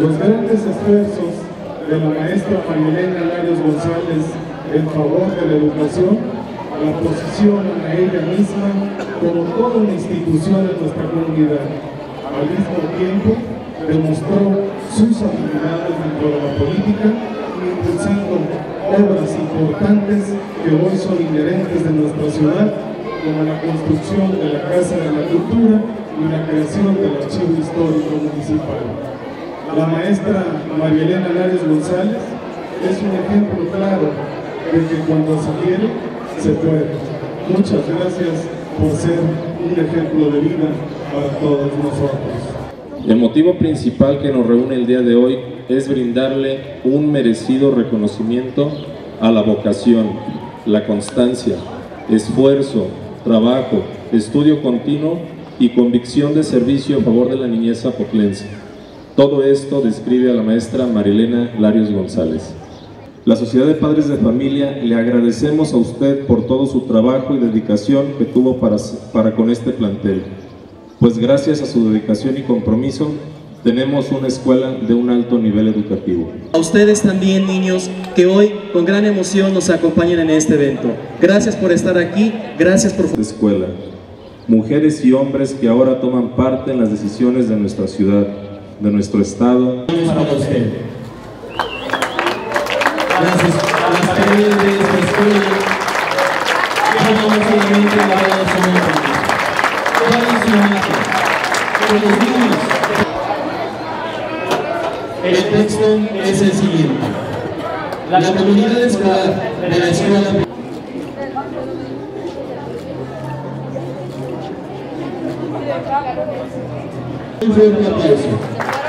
Los grandes esfuerzos de la maestra Marilena Larios González en favor de la educación la posicionan a ella misma como toda una institución en nuestra comunidad. Al mismo tiempo, demostró sus habilidades dentro de la política, impulsando obras importantes que hoy son inherentes de nuestra ciudad, como la construcción de la Casa de la Cultura y la creación del Archivo Histórico Municipal. La maestra María Elena Larios González es un ejemplo claro de que cuando se quiere, se puede. Muchas gracias por ser un ejemplo de vida para todos nosotros. El motivo principal que nos reúne el día de hoy es brindarle un merecido reconocimiento a la vocación, la constancia, esfuerzo, trabajo, estudio continuo y convicción de servicio a favor de la niñez zapotlense. Todo esto describe a la maestra Marilena Larios González. La Sociedad de Padres de Familia le agradecemos a usted por todo su trabajo y dedicación que tuvo para, para con este plantel, pues gracias a su dedicación y compromiso tenemos una escuela de un alto nivel educativo. A ustedes también, niños, que hoy con gran emoción nos acompañan en este evento. Gracias por estar aquí, gracias por... Escuela, mujeres y hombres que ahora toman parte en las decisiones de nuestra ciudad, de nuestro estado. Las. El texto es el siguiente. La comunidad escolar de la escuela Vem ver minha bênção.